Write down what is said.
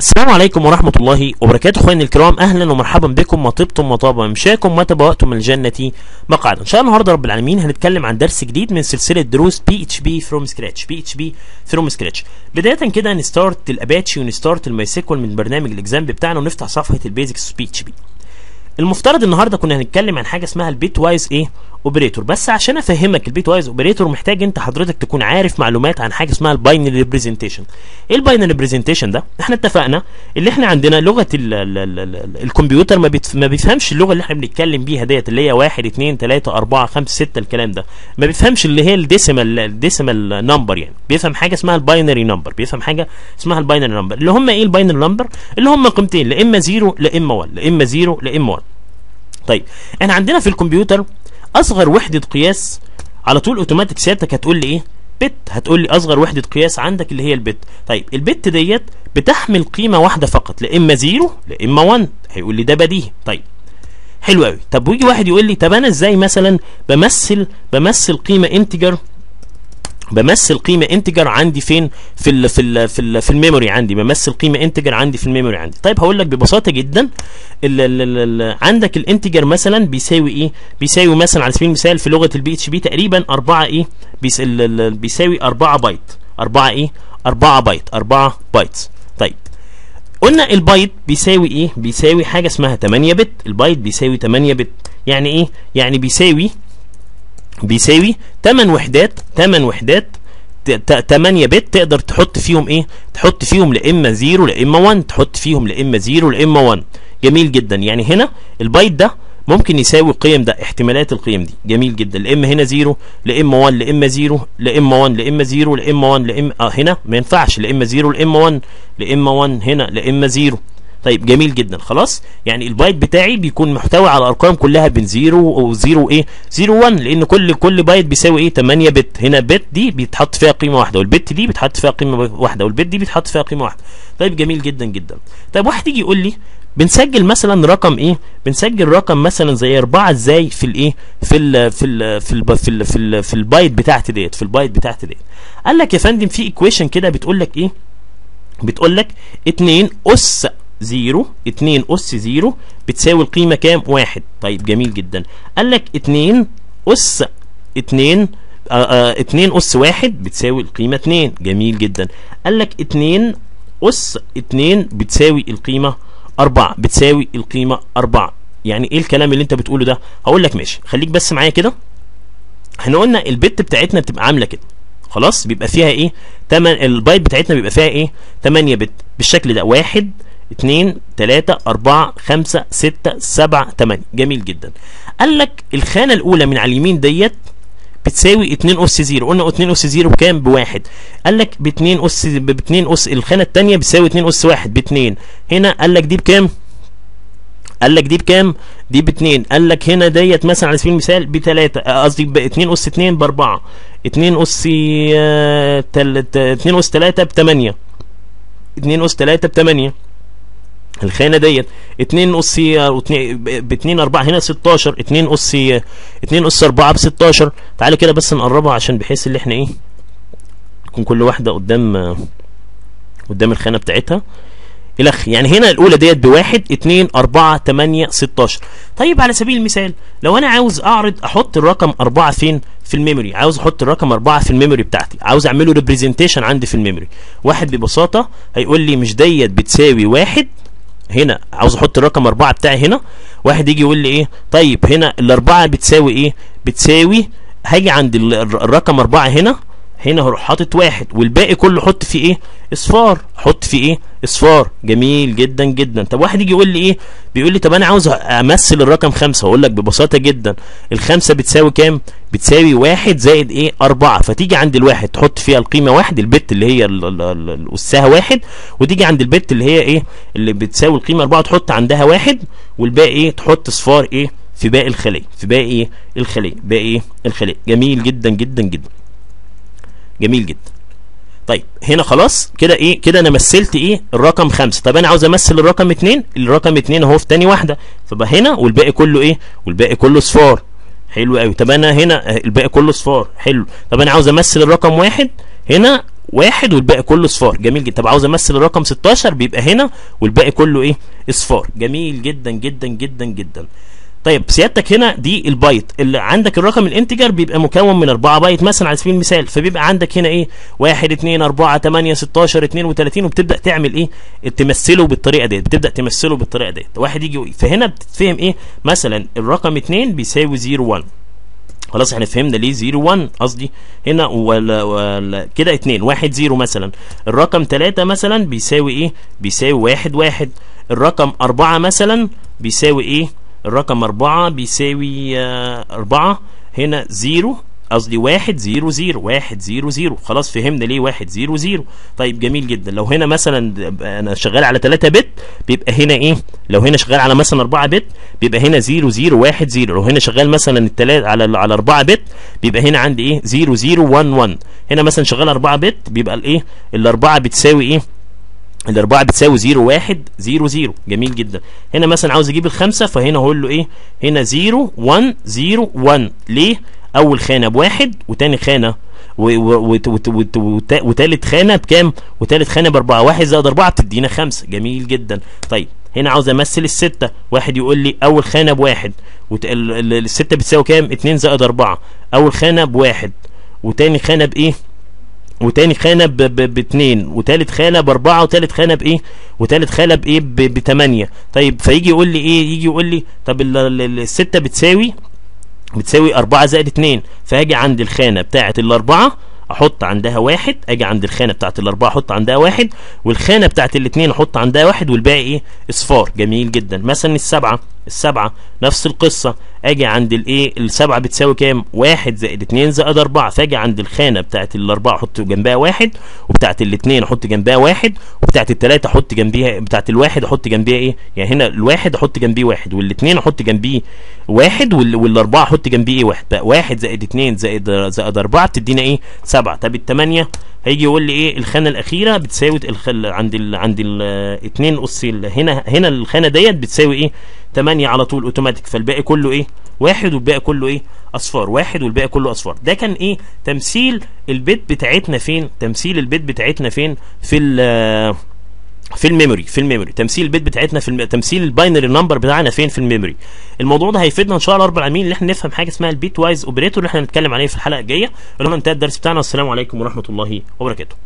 السلام عليكم ورحمة الله وبركاته إخواني الكرام. أهلا ومرحبا بكم. ما طبتم وطاب ممشاكم ما تبوأتم من الجنة مقعدا. إن شاء الله النهارده رب العالمين هنتكلم عن درس جديد من سلسلة دروس بي اتش بي فروم سكراتش بي اتش بي فروم سكراتش بداية كده نـ start الاباتشي ونـ start ال MySQL من برنامج ال XAMPP بتاعنا ونفتح صفحة ال basics PHP المفترض النهارده كنا هنتكلم عن حاجة اسمها ال bitwise إيه operator بس عشان أفهمك ال bitwise operator محتاج أنت حضرتك تكون عارف معلومات عن حاجة اسمها ال binary representation إيه ال binary representation ده؟ إحنا اتفقنا اللي إحنا عندنا لغة ال ال ال ال ال الكمبيوتر ما. ما بيفهمش اللغة اللي إحنا بنتكلم بيها ديت اللي هي 1 2 3 4 5 6 الكلام ده. ما بيفهمش اللي هي ال decimal ال decimal number يعني. بيفهم حاجة اسمها ال binary number بيفهم حاجة اسمها ال binary number اللي هم إيه ال binary number اللي هم قيمتين لا إما 0 لا إما 1 لا إما 0 لا إما 1 طيب إحنا عندنا في الكمبيوتر أصغر وحدة قياس. على طول أوتوماتيك سيادتك هتقول لي إيه؟ bit. هتقول لي أصغر وحدة قياس عندك اللي هي ال bit. طيب ال bit ديت بتحمل قيمة واحدة فقط لا إما 0 لا إما 1 هيقول لي ده بديهي. طيب حلو قوي طب ويجي واحد يقول لي طب أنا إزاي مثلا بمثل بمثل قيمة integer بمثل قيمه integer عندي فين؟ في ال في ال في, ال في ال memory عندي. بمثل قيمه integer عندي في ال memory عندي. طيب هقول لك ببساطة جدا ال ال ال ال عندك ال integer مثلا بيساوي إيه؟ بيساوي مثلا على سبيل المثال في لغة ال PHP تقريبا 4 إيه؟ bytes بيساوي 4 بايت 4 إيه؟ 4 بايت 4 bytes طيب قلنا البايت بيساوي إيه؟ بيساوي حاجة اسمها 8 bit البايت بيساوي 8 bit يعني إيه؟ يعني بيساوي بيساوي 8 وحدات 8 وحدات 8 bit تقدر تحط فيهم إيه تحط فيهم لا اما 0 لا اما 1 تحط فيهم لا اما 0 لا اما 1 جميل جدا يعني هنا البايت ده ممكن يساوي القيم ده احتمالات القيم دي جميل جدا لا اما هنا 0 لا اما 1 لا اما 0 لا اما 1 لا اما 0 لا اما 1 لا اما آه هنا ما ينفعش لا اما 0 لا اما 1 لا اما 1 هنا لا اما 0 طيب جميل جدا. خلاص يعني البايت بتاعي بيكون محتوي على أرقام كلها بين 0 و 0 إيه؟ 0 1 لأن كل كل بايت بيساوي إيه؟ 8 bit. هنا bit دي بيتحط فيها قيمة واحدة وال bit دي بيتحط فيها قيمة واحدة وال bit دي بيتحط فيها قيمة واحدة. طيب جميل جدا جدا. طيب واحد يجي يقول لي بنسجل مثلا رقم إيه؟ بنسجل رقم مثلا زي 4 إزاي في الايه في ال في ال في ال في ال في, ال في البايت بتاعتي ديت في البايت بتاعتي ديت. قال لك يا فندم في equation كده بتقول لك إيه؟ بتقول لك 2 أس 0 2 أس 0 بتساوي القيمة كام؟ 1 طيب جميل جدا. قال لك 2 أس 2 2 أس 1 بتساوي القيمة 2 جميل جدا. قال لك 2 أس 2 بتساوي القيمة 4 بتساوي القيمة 4 يعني إيه الكلام اللي أنت بتقوله ده؟ هقول لك ماشي. خليك بس معايا كده. إحنا قلنا البت بتاعتنا بتبقى عاملة كده. خلاص؟ بيبقى فيها إيه؟ 8 البايت بتاعتنا بيبقى فيها إيه؟ 8 بت. بالشكل ده 1 2 3 4 5 6 7 8 جميل جدا. قال لك الخانة الأولى من على اليمين ديت بتساوي 2 أس 0 قلنا 2 أس 0 بكام؟ بواحد. قال لك ب 2 أس ب 2 أس الخانة الثانية بتساوي 2 أس 1 ب 2 هنا قال لك دي بكام؟ قال لك دي بكام؟ دي ب 2 قال لك هنا ديت مثلا على سبيل المثال ب 3 قصدي ب 2 أس 2 ب 4 2 اس 2 أس 3 ب 8 2 أس 3 ب 8 الخانة ديت. 2 اس ب 2 4 هنا 16 2 اس 2 اس 4 ب 16 تعالى كده بس نقربها عشان بحيث ان إحنا إيه تكون كل واحدة قدام قدام الخانة بتاعتها. الخ يعني هنا الأولى ديت بواحد 2 4 8 16 طيب على سبيل المثال لو أنا عاوز أعرض أحط الرقم 4 فين؟ في ال memory. عاوز أحط الرقم 4 في ال memory بتاعتي. عاوز أعمله representation عندي في ال memory. واحد ببساطة هيقول لي مش ديت بتساوي واحد هنا. عاوز أحط الرقم 4 بتاعي هنا. واحد يجي يقول لي إيه؟ طيب هنا الأربعة بتساوي إيه؟ بتساوي هاجي عند الرقم 4 هنا. هنا هروح حاطط واحد والباقي كله حط فيه إيه؟ إصفار. حط فيه إيه؟ إصفار. جميل جدا جدا. طب واحد يجي يقول لي إيه؟ بيقول لي طب أنا عاوز أمثل الرقم خمسة. أقول لك ببساطة جدا. الخمسة بتساوي كام؟ بتساوي واحد زائد إيه؟ أربعة. فتيجي عند الواحد تحط فيها القيمة واحد البت اللي هي اسها واحد. وتيجي عند البت اللي هي إيه؟ اللي بتساوي القيمة أربعة تحط عندها واحد. والباقي إيه؟ تحط صفار إيه؟ في باقي الخلية. في باقي إيه؟ الخلية. باقي إيه؟ الخلية. جميل جدا جدا جدا. جميل جدا. طيب هنا خلاص كده إيه؟ كده أنا مثلت إيه؟ الرقم خمسة. طب أنا عاوز أمثل الرقم اتنين؟ الرقم اتنين أهو في تاني واحدة. فبقى هنا والباقي كله إيه؟ والباقي كله صفار. حلو قوي طب أنا هنا الباقي كله صفار. حلو. طب أنا عاوز أمثل الرقم واحد؟ هنا واحد والباقي كله اصفار جميل جدا. طب عاوز أمثل الرقم 16 بيبقى هنا والباقي كله إيه؟ اصفار جميل جدا جدا جدا جدا. طيب سيادتك هنا دي البايت. اللي عندك الرقم ال integer بيبقى مكون من 4 بايت مثلا على سبيل المثال فبيبقى عندك هنا إيه؟ 1 2 4 8 16 32 وبتبدأ تعمل إيه؟ تمثله بالطريقة ديت. بتبدأ تمثله بالطريقة ديت. واحد يجي فهنا بتتفهم إيه؟ مثلا الرقم 2 بيساوي 0 1 خلاص إحنا فهمنا ليه 0 1 قصدي هنا ولا, ولا كده 2 1 0 مثلا. الرقم 3 مثلا بيساوي إيه؟ بيساوي 1 1 الرقم 4 مثلا بيساوي إيه؟ الرقم 4 بيساوي 4 هنا 0 قصدي 1 0 0 1 0 0 خلاص فهمنا ليه 1 0 0 طيب جميل جدا. لو هنا مثلا أنا شغال على 3 بت بيبقى هنا إيه؟ لو هنا شغال على مثلا 4 بت بيبقى هنا 0 0 1 0 لو هنا شغال مثلا التلات على على 4 بت بيبقى هنا عندي إيه؟ 0 0 1 1 هنا مثلا شغال 4 بت بيبقى الايه الأربعة بتساوي إيه؟ الاربعه بتساوي 0 1 0 0 جميل جدا. هنا مثلا عاوز أجيب الخمسة فهنا هقول له إيه؟ هنا 0 1 0 1 ليه؟ أول خانة بواحد وتاني خانة وتالت خانة بكام؟ وتالت خانة بأربعة. واحد زائد أربعة بتدينا خمسة. جميل جدا. طيب هنا عاوز أمثل الستة. واحد يقول لي أول خانة بواحد الستة بتساوي كام؟ 2 زائد أربعة. أول خانة بواحد وتاني خانة بإيه؟ وتاني خانة باتنين وتالت خانة بأربعة وتالت خانة بإيه؟ وتالت خانة بإيه؟ بتمانية. طيب فيجي يقول لي إيه؟ يجي يقول لي طب ال- ال- ال- الستة بتساوي بتساوي أربعة زائد اتنين. فهاجي عند الخانة بتاعة الأربعة أحط عندها واحد. أجي عند الخانة بتاعة الأربعة أحط عندها واحد. والخانة بتاعة الاتنين أحط عندها واحد. والباقي إيه؟ إصفار. جميل جدا. مثلا السبعة. السبعة. نفس القصة. أجي عند الإيه؟ السبعة بتساوي كام؟ واحد زائد اتنين زائد أربعة. فأجي عند الخانة بتاعة الأربعة أحط جنبها واحد وبتاعة الاتنين أحط جنبها واحد وبتاعة التلاتة أحط جنبيها بتاعة الواحد أحط جنبيها إيه؟ يعني هنا الواحد أحط جنبيه واحد والاتنين أحط جنبيه واحد وال- والأربعة أحط جنبيه إيه واحد. بقى واحد زائد اتنين زائد زائد أربعة بتدينا إيه؟ سبعة. طب التمانية؟ هيجي يقول لي إيه؟ الخانة الأخيرة بتساوي الخل عند ال عند الاتنين اس ال- هنا هنا الخانة ديت بتساوي إيه؟ 8 على طول اوتوماتيك فالباقي كله إيه؟ واحد والباقي كله إيه؟ أصفار. واحد والباقي كله أصفار. ده كان إيه؟ تمثيل ال bit بتاعتنا فين؟ تمثيل ال bit بتاعتنا فين؟ في ال في ال memory في ال memory. تمثيل ال bit بتاعتنا في الم... تمثيل ال binary number بتاعنا فين؟ في ال memory. الموضوع ده هيفيدنا إن شاء الله رب العالمين إن إحنا نفهم حاجة اسمها ال bitwise operator اللي إحنا هنتكلم عليه في الحلقة الجاية. اللي هو انتهى الدرس بتاعنا والسلام عليكم ورحمة الله وبركاته.